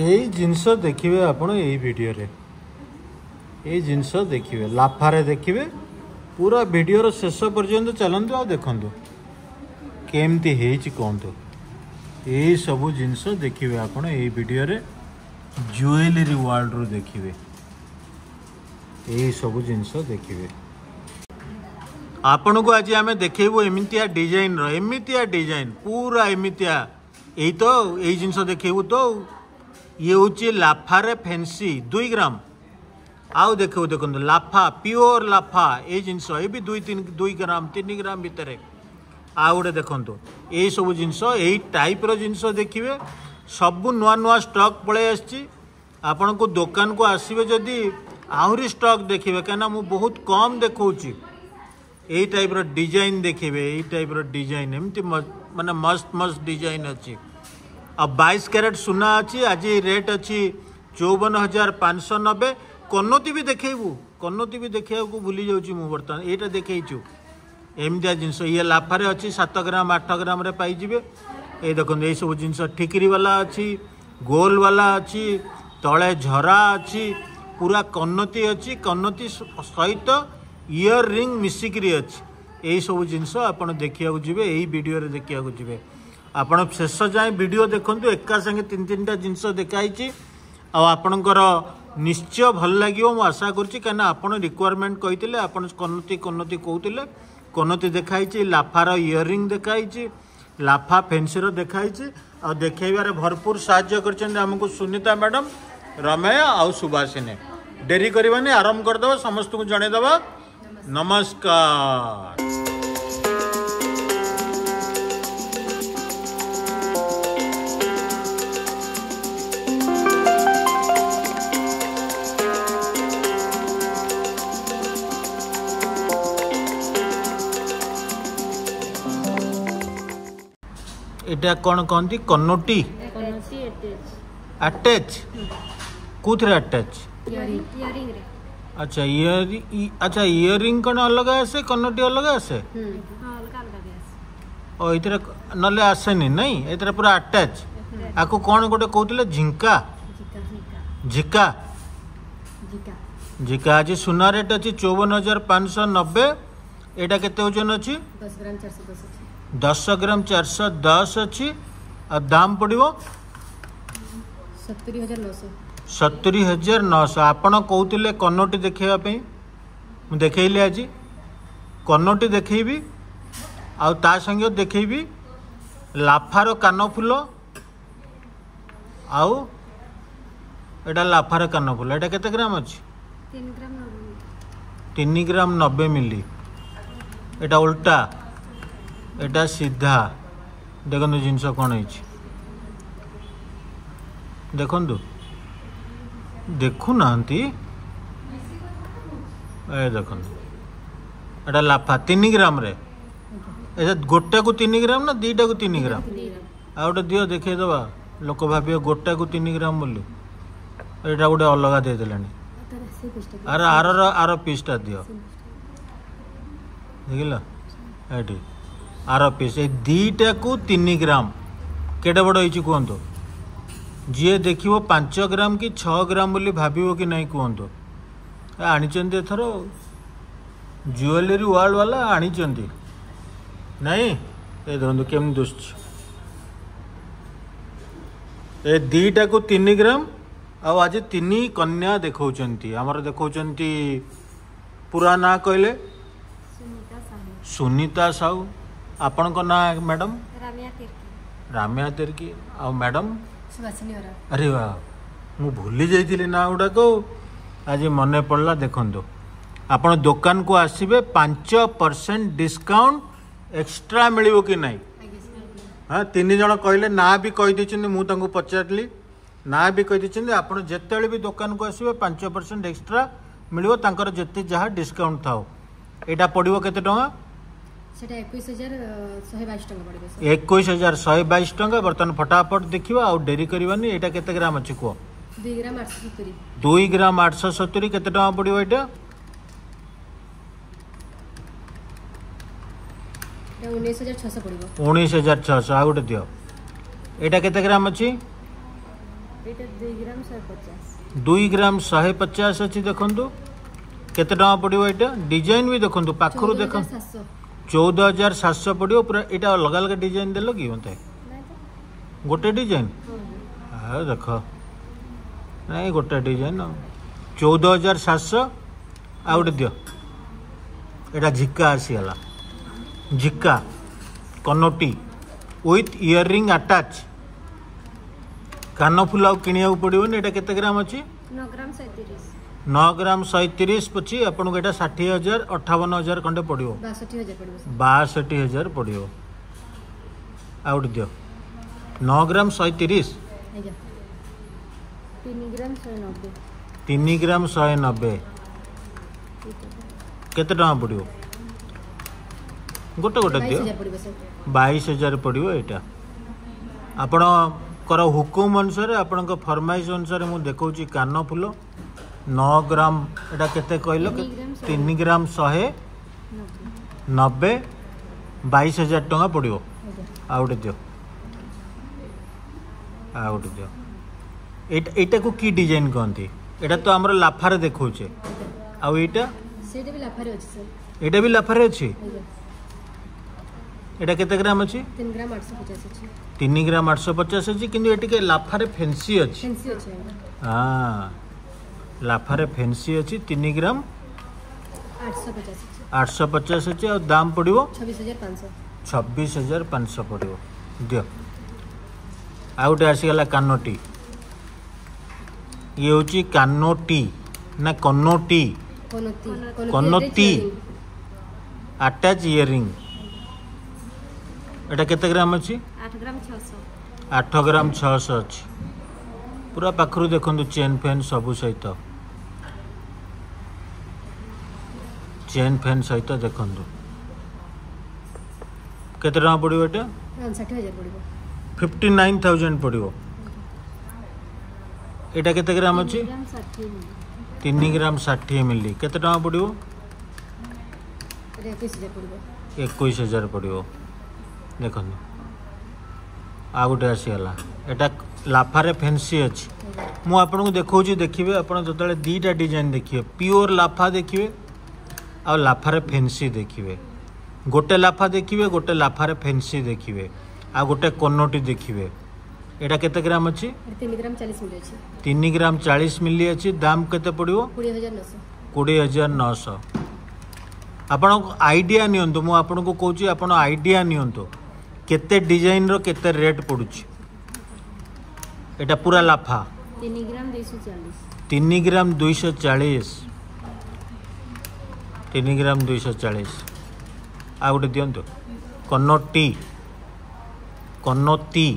ଏଇ ଜିନିଷ ଦେଖିବେ ଆପଣ ଏଇ ଭିଡ଼ିଓରେ ଏଇ ଜିନିଷ ଦେଖିବେ ଲାଫାରେ ଦେଖିବେ ପୁରା ଭିଡ଼ିଓର ଶେଷ ପର୍ଯ୍ୟନ୍ତ ଚାଲନ୍ତୁ ଆଉ ଦେଖନ୍ତୁ କେମିତି ହେଇଛି କୁହନ୍ତୁ ଏଇ ସବୁ ଜିନିଷ ଦେଖିବେ ଆପଣ ଏଇ ଭିଡ଼ିଓରେ ଜୁଏଲେରୀ ୱାର୍ଲଡ଼ରୁ ଦେଖିବେ ଏଇ ସବୁ ଜିନିଷ ଦେଖିବେ ଆପଣଙ୍କୁ ଆଜି ଆମେ ଦେଖେଇବୁ ଏମିତିଆ ଡିଜାଇନ୍ର ଏମିତିଆ ଡିଜାଇନ୍ ପୁରା ଏମିତିଆ ଏଇ ତ ଏଇ ଜିନିଷ ଦେଖେଇବୁ ତ ये हूँ लाफार फैंसी दुई ग्राम आउ देख देख लाफा प्योर लाफा ये जिनस ये भी दुई तीन दुई ग्राम तीन ग्राम भितर आउ गोटे देखु ये सब जिनस यही टाइप रिनस देखिए सब नुआ नुआ स्टक् पलि आपण को दुकान को आसवे जदि आहरी स्टक् देखिए कहीं मुझे बहुत कम देखा ये टाइप रिजाइन देखिए ये टाइप रिजाइन एमती मस्त मस्त डिजाइन अच्छी ଆଉ ବାଇଶ କ୍ୟାରେଟ୍ ସୁନା ଅଛି ଆଜି ରେଟ୍ ଅଛି ଚଉବନ ହଜାର ପାଞ୍ଚଶହ ନବେ କନୋତି ବି ଦେଖେଇବୁ କନୋତି ବି ଦେଖେଇବାକୁ ଭୁଲି ଯାଉଛି ମୁଁ ବର୍ତ୍ତମାନ ଏଇଟା ଦେଖେଇଛୁ ଏମିତିଆ ଜିନିଷ ଇଏ ଲାଫାରେ ଅଛି ସାତ ଗ୍ରାମ ଆଠ ଗ୍ରାମରେ ପାଇଯିବେ ଏଇ ଦେଖନ୍ତୁ ଏଇସବୁ ଜିନିଷ ଠିକିରିବାଲା ଅଛି ଗୋଲବାଲା ଅଛି ତଳେ ଝରା ଅଛି ପୁରା କନତି ଅଛି କନତି ସହିତ ଇୟର୍ ରିଙ୍ଗ୍ ମିଶିକିରି ଅଛି ଏଇସବୁ ଜିନିଷ ଆପଣ ଦେଖିବାକୁ ଯିବେ ଏଇ ଭିଡ଼ିଓରେ ଦେଖିବାକୁ ଯିବେ ଆପଣ ଶେଷ ଯାଏଁ ଭିଡ଼ିଓ ଦେଖନ୍ତୁ ଏକା ସାଙ୍ଗେ ତିନି ତିନିଟା ଜିନିଷ ଦେଖାହେଇଛି ଆଉ ଆପଣଙ୍କର ନିଶ୍ଚୟ ଭଲ ଲାଗିବ ମୁଁ ଆଶା କରୁଛି କାହିଁକିନା ଆପଣ ରିକ୍ୱାରମେଣ୍ଟ କହିଥିଲେ ଆପଣ କନତି କନତି କହୁଥିଲେ କନତି ଦେଖାହେଇଛି ଲାଫାର ଇୟରିଂ ଦେଖାହେଇଛି ଲାଫା ଫେନ୍ସିର ଦେଖାହେଇଛି ଆଉ ଦେଖାଇବାରେ ଭରପୁର ସାହାଯ୍ୟ କରିଛନ୍ତି ଆମକୁ ସୁନିତା ମ୍ୟାଡ଼ାମ୍ ରମେୟ ଆଉ ସୁବାସିନୀ ଡେରି କରିବାନି ଆରମ୍ଭ କରିଦେବା ସମସ୍ତଙ୍କୁ ଜଣାଇଦେବା ନମସ୍କାର ଏଇଟା କ'ଣ କହନ୍ତି କନୋଟି ଆଟାଚ୍ କେଉଁଥିରେ ଆଟାଚ୍ ଆଚ୍ଛା ଇୟରିଂ ଆଚ୍ଛା ଇୟରିଂ କ'ଣ ଅଲଗା ଆସେ କନୋଟି ଅଲଗା ଆସେ ଓ ଏଥିରେ ନହେଲେ ଆସେନି ନାଇଁ ଏଥିରେ ପୁରା ଆଟାଚ୍ ଆକୁ କ'ଣ ଗୋଟେ କହୁଥିଲେ ଝିଙ୍କା ଝିକା ଝିକା ଆଜି ସୁନା ରେଟ୍ ଅଛି ଚଉବନ ହଜାର ପାଞ୍ଚଶହ ନବେ ଏଇଟା କେତେ ଓଜନ ଅଛି दस ग्राम चार सौ दस अच्छी दाम पड़ो सतुरी हजार नौश आपड़ कौते कनोटी देखापी देखली आज कनोटी देखी आ संगे देखी लाफार कानफुल आटा लाफार कानफुल ये ग्राम अच्छी तीन ग्राम नब्बे मिली एटा उल्टा এটা ସିଧା ଦେଖନ୍ତୁ ଜିନିଷ କ'ଣ ହେଇଛି ଦେଖନ୍ତୁ ଦେଖୁନାହାନ୍ତି ଏ ଦେଖନ୍ତୁ ଏଇଟା ଲାଫା ତିନି ଗ୍ରାମରେ ଏଇଟା ଗୋଟାକୁ ତିନି ଗ୍ରାମ ନା ଦୁଇଟାକୁ ତିନି ଗ୍ରାମ ଆଉ ଗୋଟେ ଦିଅ ଦେଖେଇଦେବା ଲୋକ ଭାବିବେ ଗୋଟାକୁ ତିନି ଗ୍ରାମ ବୋଲି ଏଇଟା ଗୋଟେ ଅଲଗା ଦେଇଦେଲାଣି ଆର ଆରର ଆର ପିସ୍ଟା ଦିଅ ଦେଖିଲ ଏଇଠି ଆର ପିସ୍ ଏଇ ଦୁଇଟାକୁ ତିନି ଗ୍ରାମ କେଡ଼େ ବଡ଼ ହେଇଛି କୁହନ୍ତୁ ଯିଏ ଦେଖିବ ପାଞ୍ଚ ଗ୍ରାମ କି ଛଅ ଗ୍ରାମ ବୋଲି ଭାବିବ କି ନାହିଁ କୁହନ୍ତୁ ଆଣିଛନ୍ତି ଏଥର ଜୁଏଲେରୀ ୱାର୍ଲ୍ଡ ବାଲା ଆଣିଛନ୍ତି ନାଇଁ ଏ ଧରନ୍ତୁ କେମିତି ଦୁଶୁଛି ଏ ଦୁଇଟାକୁ ତିନି ଗ୍ରାମ ଆଉ ଆଜି ତିନି କନ୍ୟା ଦେଖାଉଛନ୍ତି ଆମର ଦେଖାଉଛନ୍ତି ପୁରା ନାଁ କହିଲେ ସୁନିତା ସାହୁ ଆପଣଙ୍କ ନାଁ ମ୍ୟାଡ଼ାମ୍ ରାମ୍ୟା ତିର୍କି ଆଉ ମ୍ୟାଡ଼ାମ୍ ଆରେ ବା ମୁଁ ଭୁଲି ଯାଇଥିଲି ନାଁ ଗୁଡ଼ାକ ଆଜି ମନେ ପଡ଼ିଲା ଦେଖନ୍ତୁ ଆପଣ ଦୋକାନକୁ ଆସିବେ ପାଞ୍ଚ ପରସେଣ୍ଟ ଡିସ୍କାଉଣ୍ଟ ଏକ୍ସଟ୍ରା ମିଳିବ କି ନାହିଁ ହଁ ତିନି ଜଣ କହିଲେ ନାଁ ବି କହିଦେଇଛନ୍ତି ମୁଁ ତାଙ୍କୁ ପଚାରିଲି ନାଁ ବି କହିଦେଇଛନ୍ତି ଆପଣ ଯେତେବେଳେ ବି ଦୋକାନକୁ ଆସିବେ ପାଞ୍ଚ ପରସେଣ୍ଟ ଏକ୍ସଟ୍ରା ମିଳିବ ତାଙ୍କର ଯେତେ ଯାହା ଡିସ୍କାଉଣ୍ଟ ଥାଉ ଏଇଟା ପଡ଼ିବ କେତେ ଟଙ୍କା সেটা 21122 টাকা পড়বে স্যার 21122 টাকা বর্তমান ফটাফট দেখিবা আর দেরি করিবানি এটা কত গ্রাম আছে কো 2 গ্রাম 870 2 গ্রাম 870 কত টাকা পড়িব এটা এটা 19600 পড়িব 19600 আর গোটে দিও এটা কত গ্রাম আছে এটা 2 গ্রাম 150 2 গ্রাম 150 আছে দেখন্তু কত টাকা পড়িব এটা ডিজাইন বি দেখন্তু পাখরু দেখন্তু 700 চৌদ হাজার সাতশো পড়ব পুরা এটা অলগা অলগা ডিজাইন দেল কি মতো গোটে ডিজাইন হ্যাঁ দেখ না গোটে ডিজাইন চৌদ হাজার সাতশো আউ গোটে দিও এটা ঝিকা আসিগাল ঝিকা কনটি উইথ ইয়রিং আটাচ কানফুল আউ কিনিବାକୁ ପଡ଼ିବନି ଏଇଟା କେତେ ଗ୍ରାମ ଅଛି ନଅ ଗ୍ରାମ ସଇଁତିରିଶ ନଅ ଗ୍ରାମ ଶହେ ତିରିଶ ପୋଛି ଆପଣଙ୍କୁ ଏଇଟା ଷାଠିଏ ହଜାର ଅଠାବନ ହଜାର ଖଣ୍ଡେ ପଡ଼ିବ ବାଷଠି ହଜାର ପଡ଼ିବ ଆଉ ଗୋଟେ ଦିଅ ନଅ ଗ୍ରାମ ଶହେ ତିରିଶ ତିନି ଗ୍ରାମ ଶହେ ନବେ କେତେ ଟଙ୍କା ପଡ଼ିବ ଗୋଟେ ଗୋଟେ ଦିଅ ବାଇଶ ହଜାର ପଡ଼ିବ ଏଇଟା ଆପଣଙ୍କର ହୁକୁମ ଅନୁସାରେ ଆପଣଙ୍କ ଫର୍ମାଇସ୍ ଅନୁସାରେ ମୁଁ ଦେଖାଉଛି କାନ ଫୁଲ ନଅ ଗ୍ରାମ ଏଇଟା କେତେ କହିଲ ତିନି ଗ୍ରାମ ଶହେ ନବେ ବାଇଶ ହଜାର ଟଙ୍କା ପଡ଼ିବ ଆଉ ଗୋଟେ ଦିଅ ଆଉ ଗୋଟେ ଦିଅ ଏଇଟା ଏଇଟାକୁ କି ଡିଜାଇନ୍ କହନ୍ତି ଏଇଟା ତ ଆମର ଲାଫାରେ ଦେଖାଉଛେ ଆଉ ଏଇଟା ଏଇଟା ବି ଲାଫାରେ ଅଛି এটা কেতে গ্রাম আছে 3 গ্রাম 850 আছে 3 গ্রাম 850 আছে কিন্তু এটিকে লাফারে ফেন্সি আছে ফেন্সি আছে হ্যাঁ ଲାଫାରେ ଫେନ୍ସି ଅଛି ତିନି ଗ୍ରାମ ଆଠଶହ ପଚାଶ ଅଛି ଆଉ ଦାମ୍ ପଡ଼ିବ ଛବିଶ ହଜାର ପାଞ୍ଚଶହ ପଡ଼ିବ ଦିଅ ଆଉ ଗୋଟେ ଆସିଗଲା କାନଟି ଇଏ ହେଉଛି କାନଟି ନା କନୋଟି କନୋତି ଆଟାଚ୍ ଇୟରିଂ ଏଇଟା କେତେ ଗ୍ରାମ ଅଛି ଆଠ ଗ୍ରାମ ଛଅଶହ ଅଛି ପୁରା ପାଖରୁ ଦେଖନ୍ତୁ ଚେନ୍ ଫେନ୍ ସବୁ ସହିତ चेन फैन सहित देखो कत पड़ो ये फिफ्टी नाइन थाउजेंड पड़ो यटा के ग्राम अच्छे तीन ग्राम षाठी एम एल के पड़ो एक हजार पड़ो देख आ गोटे आसीगला यटा लाफारे फैनसी अच्छी मुझे देखा देखिए आप जो दीटा डिजाइन देखिए प्योर लाफा देखिए ଆଉ ଲାଫାରେ ଫେନ୍ସି ଦେଖିବେ ଗୋଟେ ଲାଫା ଦେଖିବେ ଗୋଟେ ଲାଫାରେ ଫେନ୍ସି ଦେଖିବେ ଆଉ ଗୋଟେ କନୋଟି ଦେଖିବେ এটা কত গ্রাম আছে 3 গ্রাম 40 মিলি আছে 3 গ্রাম 40 মিলি আছে দাম কত পড়িব 20900 20900 আপন আইডিয়া নিয়ন্তু মু আপনকু কইছি আপন আইডিয়া নিয়ন্তু কেতে ডিজাইন র কেতে রেট পড়ুছি এটা পুরা লাফা 3 গ্রাম 240 3 গ্রাম 240 ତିନି ଗ୍ରାମ ଦୁଇଶହ ଚାଳିଶ ଆଉ ଗୋଟେ ଦିଅନ୍ତୁ କନଟି କନତି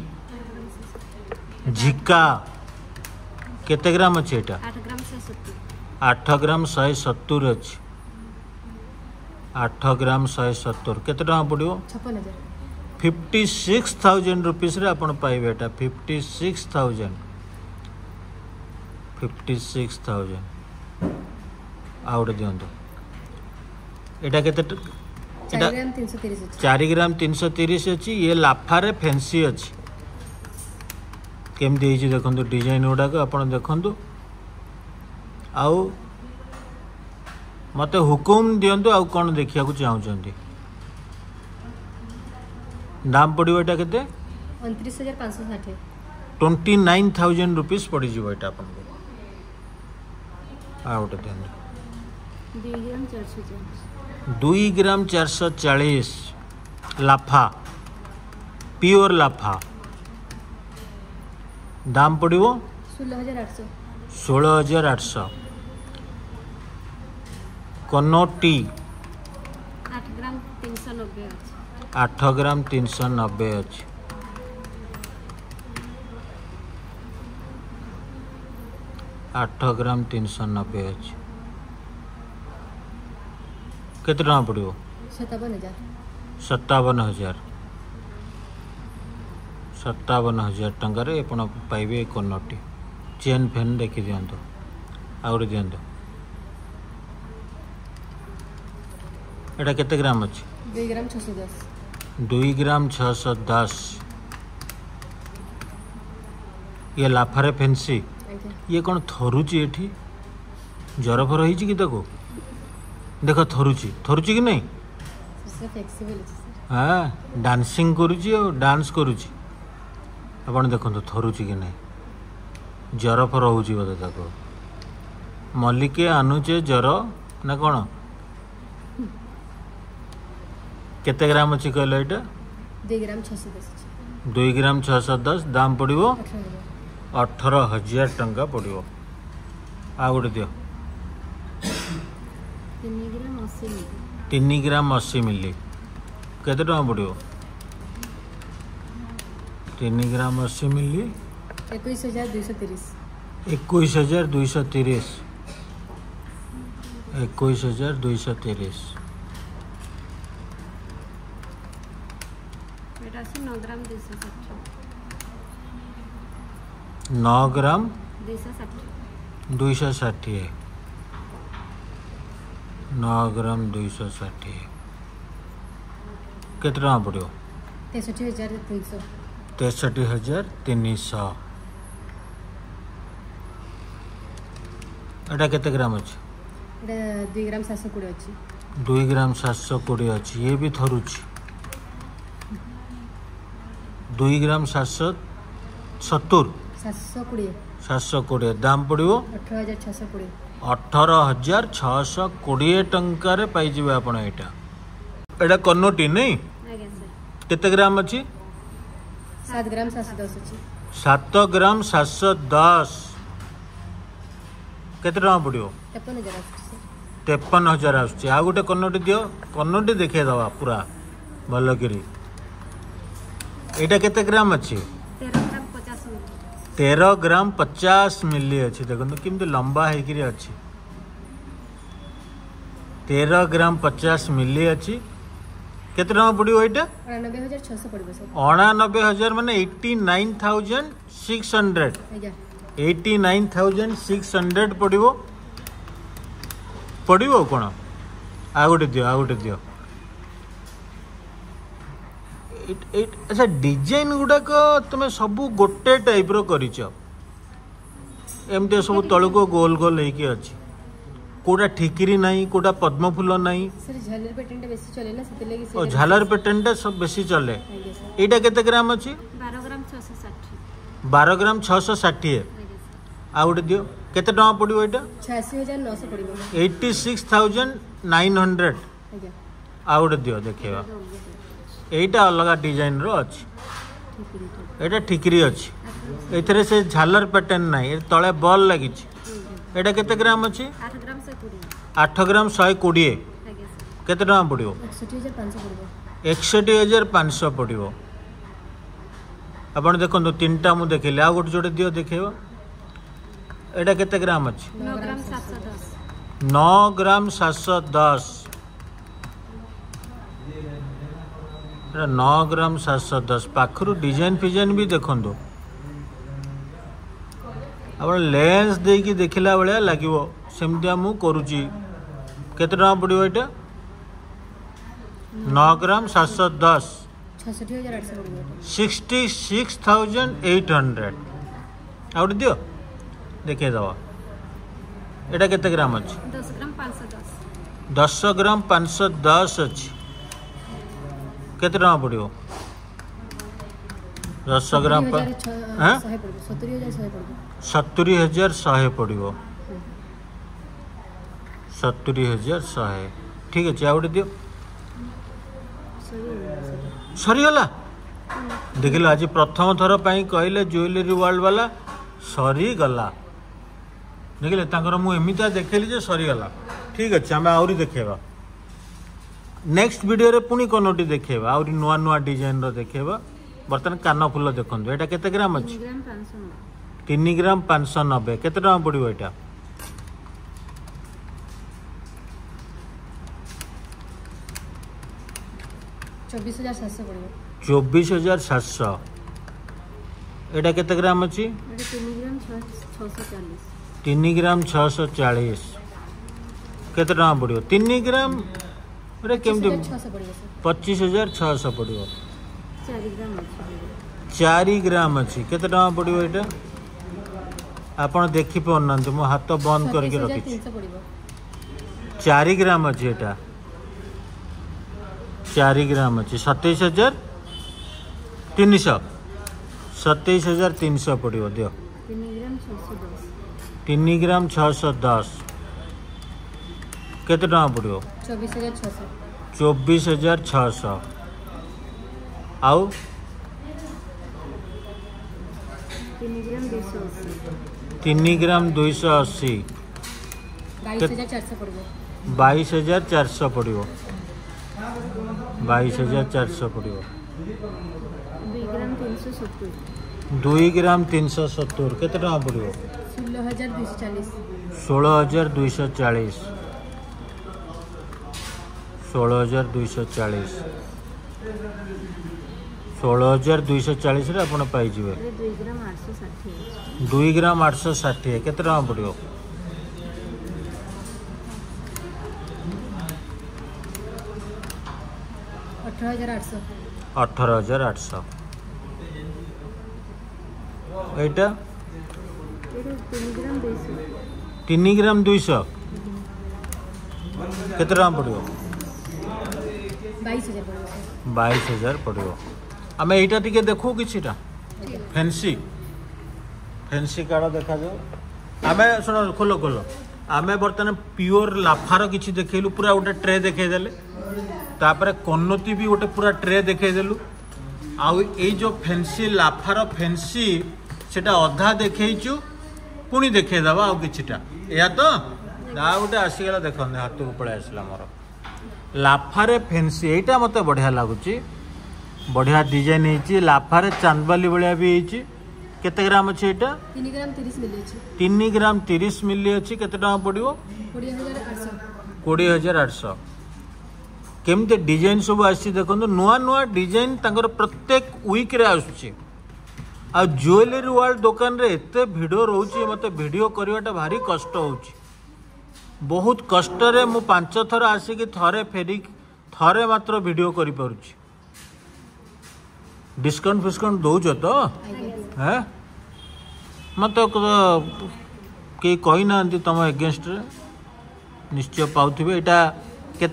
ଝିକା କେତେ ଗ୍ରାମ ଅଛି ଏଇଟା ଆଠ ଗ୍ରାମ ଶହେ ସତୁରି ଅଛି ଆଠ ଗ୍ରାମ ଶହେ ସତୁରି କେତେ ଟଙ୍କା ପଡ଼ିବ ଫିଫ୍ଟି ସିକ୍ସ ଥାଉଜେଣ୍ଡ ରୁପିସ୍ରେ ଆପଣ ପାଇବେ ଏଇଟା fifty six thousand fifty six thousand ଆଉ ଗୋଟେ ଦିଅନ୍ତୁ এটা কেতে এটা চারি গ্রাম তিনশো তিরিশ অছি ইয়ে লাফারে ফেন্সি অছি কেমতি হয়েছি দেখুন ডিজাইন গুড়াক আপনার দেখুন আউ মতো হুকুম দিও আউ কোণ দেখা চাহুন দাম পড়ব এটা কেতে টোয়েন্টি নাইন থাউজেন্ড রুপিজ পড়িযোগ এটা আপনার আর গোটে দিন দুই গ্রাম दुई ग्राम चार सौ चालीस लाफा प्योर लाफा दाम पड़ो ষোল হাজার আটশো কনটি আঠ গ্রাম তিনশো নবে অছি আঠ গ্রাম তিনশো নবে অছি कितना पड़ो सत्तावन हजार सत्तावन हजार टकर एक नोटी चेन फेन देख दिं आते ग्राम अच्छे दुई ग्राम छः दस ये लाफारे फेन्सी ये कौन थरुची ये जरफर हो ଦେଖ ଥରୁଛି ଥରୁଛି କି ନାହିଁ ହଁ ଡାନ୍ସିଂ କରୁଛି ଆଉ ଡାନ୍ସ କରୁଛି ଆପଣ ଦେଖନ୍ତୁ ଥରୁଛି କି ନାହିଁ ଜ୍ୱର ଫର ହେଉଛି ବୋଧେ ତାକୁ ମଲ୍ଲିକେ ଆନୁଛେ ଜ୍ୱର ନା କ'ଣ କେତେ ଗ୍ରାମ ଅଛି କହିଲ ଏଇଟା ଦୁଇ ଗ୍ରାମ ଛଅଶହ ଦଶ ଦାମ ପଡ଼ିବ ଅଠର ହଜାର ଟଙ୍କା ପଡ଼ିବ ଆଉ ଗୋଟେ ଦିଅ तीनी ग्राम अशी मिली कत टा पड़ो तीन ग्राम अस्सी मिली एक हजार दुई तीस एक हजार दुई तीस नौ ग्राम दुश ठी નવ ગ્રામ ଦୁଇଶହ ଷାଠିଏ କେତେ ଟଙ୍କା ପଡ଼ିବ তেষট্টি হাজার তিনশো তেষট্টি হাজার তিনিশହ ଏଇଟା କେତେ ଗ୍ରାମ ଅଛି এটা দুই গ্রাম সাতশো কুড়ি অছি ଦୁଇ ଗ୍ରାମ ସାତଶହ କୋଡ଼ିଏ ଅଛି ଇଏ ବି ଥରୁଛି ଦୁଇ ଗ୍ରାମ ସାତଶହ ସତୁରି সাতশো কুড়ি সাতଶহ କୋଡ଼ିଏ ଦାମ୍ ପଡ଼ିବ ଅଠର হাজার ছশো কুড়ি ଅଠର ହଜାର ଛଅଶହ କୋଡ଼ିଏ ଟଙ୍କାରେ ପାଇଯିବେ ଆପଣ ଏଇଟା ଏଇଟା କନୋଟି ନାଇଁ କେତେ ଗ୍ରାମ ଅଛି ସାତ ଗ୍ରାମ ସାତଶହ ଦଶ କେତେ ଟଙ୍କା ପଡ଼ିବ ତେପନ ହଜାର ଆସୁଛି ଆଉ ଗୋଟେ କନୋଟି ଦିଅ କନୋଟି ଦେଖେଇଦେବା ପୁରା ଭଲ ଏଇଟା କେତେ ଗ୍ରାମ ଅଛି তের গ্রাম পচাশ মিলি অছি দেখুন কেমি লম্বা হয়ে অছি তের গ্রাম পচাশ মিলি অছি কেতে টাকা পড়ব এইটা অনানবে হাজার মানে eighty nine thousand six hundred eighty nine thousand six hundred পড়ব পড়ব কোণ আউ গোটে দিও আউ গোটে দিও अच्छा डिजाइन गुड़ाक तुम सब गोटे टाइप रमती सब तल को गोल गोल होके अच्छे कोटा ठिकिरी ना कोटा पद्मफुल ना झालर पेटर्न टा सब बेस चले यहाँ ग्राम अच्छे बार ग्राम छः षाठी आउट दियो केते कत पड़ो ये six thousand nine hundred out दियो देखेगा এইটা অলগা ডিজাইনর ଅଛି এটা ঠিକିରି ଅଛି ଏଥିରେ ସେ ଝାଲର ପ୍ୟାଟର୍ନ ନାହିଁ ଏ ତଳେ ବଲ୍ ଲାଗିଛି ଏଇଟା କେତେ ଗ୍ରାମ ଅଛି ଆଠ ଗ୍ରାମ ଶହେ କୋଡ଼ିଏ କେତେ ଟଙ୍କା ପଡ଼ିବ ଏକଷଠି ହଜାର ପାଞ୍ଚଶହ ପଡ଼ିବ ଆପଣ ଦେଖନ୍ତୁ ତିନିଟା ମୁଁ ଦେଖିଲି ଆଉ ଗୋଟେ ଯୋଡ଼େ ଦିଅ ଦେଖେଇବ ଏଇଟା କେତେ ଗ୍ରାମ ଅଛି ନଅ ଗ୍ରାମ ସାତଶହ ଦଶ এটা নয় গ্রাম সাতশো দশ পাখর ডিজাইন ফিজাইন বি দেখুন আপনার লেন্স দিয়ে দেখিলা ভাগ লাগবে সেমি আমি করুছি কত টাকা পড়ব এটা নয় গ্রাম সাতশো দশ sixty six thousand eight hundred আউটে দিও দেখে দেওয়া এটা কত গ্রাম আছে দশ গ্রাম পাঁচশো দশ গ্রাম পাঁচশো দশ আছে कत टा पड़ो दस ग्राम सतुरी हजार शहे पड़ो सतुरी हजार शहे ठीक अच्छे आ गए दि सरगला देख ल आज प्रथम थर पर कहले ज्वेलरी वर्ल्ड वाला सरीगला देख लमित देखे सरीगला ठीक अच्छे आम आखेबा ନେକ୍ସଟ ଭିଡ଼ିଓରେ ପୁଣି କ'ଣ ଗୋଟେ ଦେଖେଇବା ଆହୁରି ନୂଆ ନୂଆ ଡିଜାଇନର ଦେଖେଇବା ବର୍ତ୍ତମାନ କାନଫୁଲ ଦେଖନ୍ତୁ ଏଇଟା କେତେ ଗ୍ରାମ ଅଛି ତିନି ଗ୍ରାମ ପାଞ୍ଚଶହ ନବେ କେତେ ଟଙ୍କା ପଡ଼ିବ ଏଇଟା ଚବିଶ ହଜାର ସାତଶହ ଏଇଟା କେତେ ଗ୍ରାମ ଅଛି ତିନି ଗ୍ରାମ ଛଅଶହ ଚାଳିଶ କେତେ ଟଙ୍କା ପଡ଼ିବ ତିନି ଗ୍ରାମ ଏଇଟା କେମିତି ପଚିଶ ହଜାର ଛଅଶହ ପଡ଼ିବ ଚାରି ଗ୍ରାମ ଅଛି କେତେ ଟଙ୍କା ପଡ଼ିବ ଏଇଟା ଆପଣ ଦେଖିପାରୁନାହାନ୍ତି ମୁଁ ହାତ ବନ୍ଦ କରିକି ରଖିଛି ଚାରି ଗ୍ରାମ ଅଛି ଏଇଟା ଚାରି ଗ୍ରାମ ଅଛି ସତେଇଶ ହଜାର ତିନିଶହ ସତେଇଶ ହଜାର ତିନିଶହ ପଡ଼ିବ ଦିଅ ତିନି ଗ୍ରାମ ଛଅଶହ ଦଶ कितना टाँग पड़ो चौबीस हजार छः सौ चौबीस हजार छः सौ आउ तीन ग्राम दुईश अशी बाईस हजार चार सौ पड़ो बाईस हजार चार सौ पड़ो दुई ग्राम तीन सौ सत्तर के पड़ो षोल हजार दुईश चालीस ଷୋହଳ ହଜାର ଦୁଇଶହ ଚାଳିଶ ଷୋହଳ ହଜାର ଦୁଇଶହ ଚାଳିଶରେ ଆପଣ ପାଇଯିବେ ଦୁଇ ଗ୍ରାମ ଆଠଶହ ଷାଠିଏ କେତେ ଟଙ୍କା ପଡ଼ିବ ଅଠର ହଜାର ଆଠଶହ ଏଇଟା ତିନି ଗ୍ରାମ ଦୁଇଶହ କେତେ ଟଙ୍କା ପଡ଼ିବ বাইশ হাজার ପଡ଼ିବ ଆମେ ଏଇଟା ଟିକେ ଦେଖୁ କିଛିଟା ଫେନ୍ସି ଫେନ୍ସି କାର୍ଡ଼ ଦେଖାଯାଉ ଆମେ ଶୁଣ ଖୋଲ ଖୋଲ ଆମେ ବର୍ତ୍ତମାନ ପିଓର ଲାଫାର କିଛି ଦେଖେଇଲୁ ପୁରା ଗୋଟେ ଟ୍ରେ ଦେଖେଇଦେଲେ ତାପରେ କନତି ବି ଗୋଟେ ପୁରା ଟ୍ରେ ଦେଖେଇଦେଲୁ ଆଉ ଏଇ ଯେଉଁ ଫେନ୍ସି ଲାଫାର ଫେନ୍ସି ସେଟା ଅଧା ଦେଖେଇଛୁ ପୁଣି ଦେଖେଇଦେବା ଆଉ କିଛିଟା ଏହା ତ ଆଉ ଗୋଟେ ଆସିଗଲା ଦେଖନ୍ତୁ ହାତକୁ ପଳେଇ ଆସିଲା ମୋର ଲାଫାରେ ଫେନ୍ସି ଏଇଟା ମୋତେ ବଢ଼ିଆ ଲାଗୁଛି ବଢ଼ିଆ ଡିଜାଇନ୍ ହେଇଛି ଲାଫାରେ ଚାନ୍ଦବାଲି ଭଳିଆ ବି ହେଇଛି କେତେ ଗ୍ରାମ ଅଛି ଏଇଟା ତିନି ଗ୍ରାମ ତିରିଶ ମିଲି ଅଛି କେତେ ଟଙ୍କା ପଡ଼ିବ କୋଡ଼ିଏ ହଜାର ଆଠଶହ କେମିତି ଡିଜାଇନ୍ ସବୁ ଆସିଛି ଦେଖନ୍ତୁ ନୂଆ ନୂଆ ଡିଜାଇନ୍ ତାଙ୍କର ପ୍ରତ୍ୟେକ ୱିକ୍ରେ ଆସୁଛି ଆଉ ଜୁଏଲେରୀ ୱାର୍ଲ୍ଡ ଦୋକାନରେ ଏତେ ଭିଡ଼ିଓ ରହୁଛି ମୋତେ ଭିଡ଼ିଓ କରିବାଟା ଭାରି କଷ୍ଟ ହେଉଛି बहुत कष्ट पांच थर आसिक थे फेरिक थे मात्र भिड कर डिस्काउंट फिस्काउंट दौ तो है मत कई कही ना तुम एगेस्ट निश्चय पा थे यहाँ के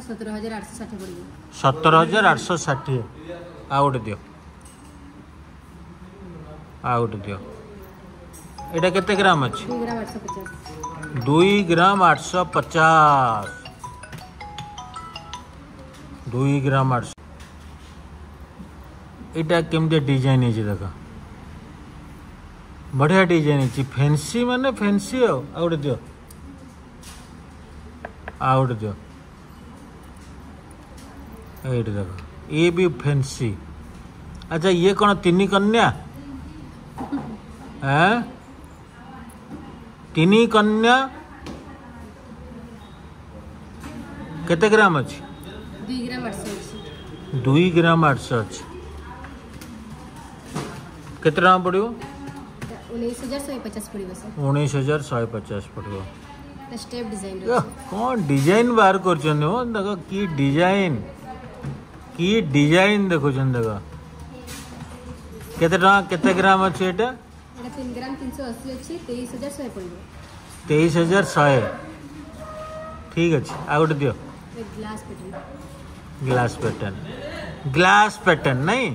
सतर हजार आठ सौ षाठी आ गए दि आ गए दि এটা কেতে গ্রাম আছে 2 গ্রাম 850 2 গ্রাম 850 2 গ্রাম 800 এটা কেমতে ডিজাইন হয়েছে দেখ বঢ়িয়া ডিজাইন হয়েছে ফ্যান্সি মানে ফ্যান্সি আউ গোটে দিও আউ গোটে দিও এইটা দেখ ইয়ে বি ফ্যান্সি আচ্ছা ইয়ে কোন তিনি কন্যা হ্যাঁ तीन कन्या कते ग्राम अच्छे दुई ग्राम आठश अच्छे कत पड़ो पड़ो कौन डिजाइन बाहर कर देखो की डिजाइन की डिजाइन देखो देखो कत ग्राम अच्छे यहाँ এটা 3 গ্রাম 380 ଅଛି 23100 ପଡିବ 23100 ଠିକ ଅଛି ଆଉ ଗୋଟେ ଦିଅ glass pattern glass pattern glass pattern ନାଇଁ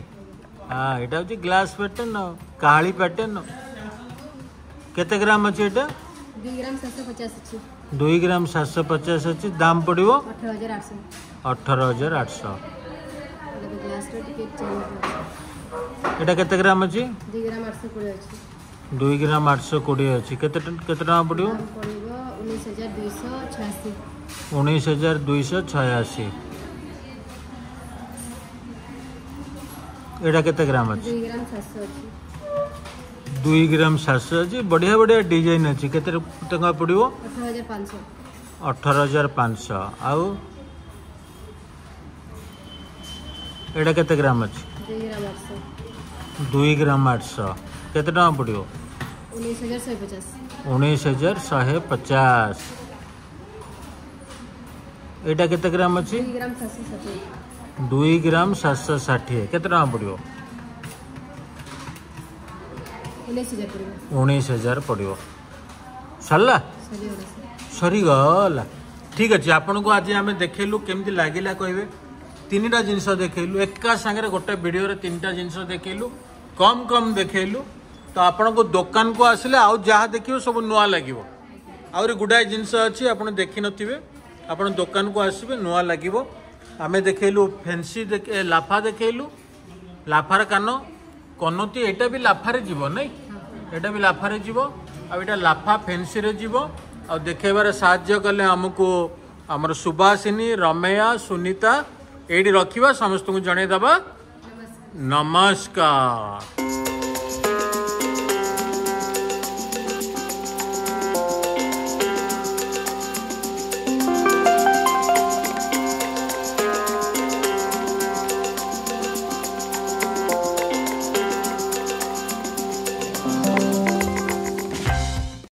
ହଁ ଏଇଟା ହେଉଛି ଗ୍ଲାସ୍ ପ୍ୟାଟର୍ନ କାହାଳି ପ୍ୟାଟର୍ନ କେତେ ଗ୍ରାମ ଅଛି ଏଇଟା ଦୁଇ ଗ୍ରାମ ସାତଶହ ପଚାଶ ଅଛି ଦାମ ପଡ଼ିବ ଅଠର ହଜାର ଆଠଶହ ଏଇଟା କେତେ ଗ୍ରାମ ଅଛି ଦୁଇ ଗ୍ରାମ ଆଠଶହ କୋଡ଼ିଏ ଅଛି ଦୁଇ ଗ୍ରାମ ଆଠଶହ କୋଡ଼ିଏ ଅଛି କେତେ କେତେ ଟଙ୍କା ପଡ଼ିବ ଉଣେଇଶ ହଜାର ଦୁଇଶହ ଛୟାଅଶୀ ଏଇଟା କେତେ ଗ୍ରାମ ଅଛି ଦୁଇ ଗ୍ରାମ ସାତଶହ ଅଛି ବଢ଼ିଆ ବଢ଼ିଆ ଡିଜାଇନ୍ ଅଛି କେତେ ଟଙ୍କା ପଡ଼ିବ ଅଠର ହଜାର ପାଞ୍ଚଶହ ଆଉ ଏଇଟା କେତେ ଗ୍ରାମ ଅଛି ଦୁଇ ଗ୍ରାମ ଆଠଶହ કેટલા પડ્યો ઉણીસ હજાર શહે પચાસ એટા કેતે ગ્રામ અછી દુઈ ગ્રામ સાતશો ષાઠીએ કેતે ટଙ୍କା પડ્યો ଉଣେଇଶ ହଜାର ପଡ଼ିବ ସରିଲା ସରିଗଲା ଠିକ୍ ଅଛି ଆପଣଙ୍କୁ ଆଜି ଆମେ ଦେଖେଇଲୁ କେମିତି ଲାଗିଲା କହିବେ ତିନିଟା ଜିନିଷ ଦେଖେଇଲୁ ଏକା ସାଙ୍ଗରେ ଗୋଟେ ଭିଡ଼ିଓରେ ତିନିଟା ଜିନିଷ ଦେଖେଇଲୁ କମ୍ କମ୍ ଦେଖେଇଲୁ ତ ଆପଣଙ୍କ ଦୋକାନକୁ ଆସିଲେ ଆଉ ଯାହା ଦେଖିବେ ସବୁ ନୂଆ ଲାଗିବ ଆହୁରି ଗୁଡ଼ାଏ ଜିନିଷ ଅଛି ଆପଣ ଦେଖିନଥିବେ ଆପଣ ଦୋକାନକୁ ଆସିବେ ନୂଆ ଲାଗିବ ଆମେ ଦେଖେଇଲୁ ଫେନ୍ସି ଲାଫା ଦେଖେଇଲୁ ଲାଫାର କାନ କନତି ଏଇଟା ବି ଲାଫାରେ ଯିବ ନାଇଁ ଏଇଟା ବି ଲାଫାରେ ଯିବ ଆଉ ଏଇଟା ଲାଫା ଫେନ୍ସିରେ ଯିବ ଆଉ ଦେଖେଇବାରେ ସାହାଯ୍ୟ କଲେ ଆମକୁ ଆମର ସୁବାସିନୀ ରମେୟା ସୁନିତା ଏଇଠି ରଖିବା ସମସ୍ତଙ୍କୁ ଜଣେଇଦେବା ନମସ୍କାର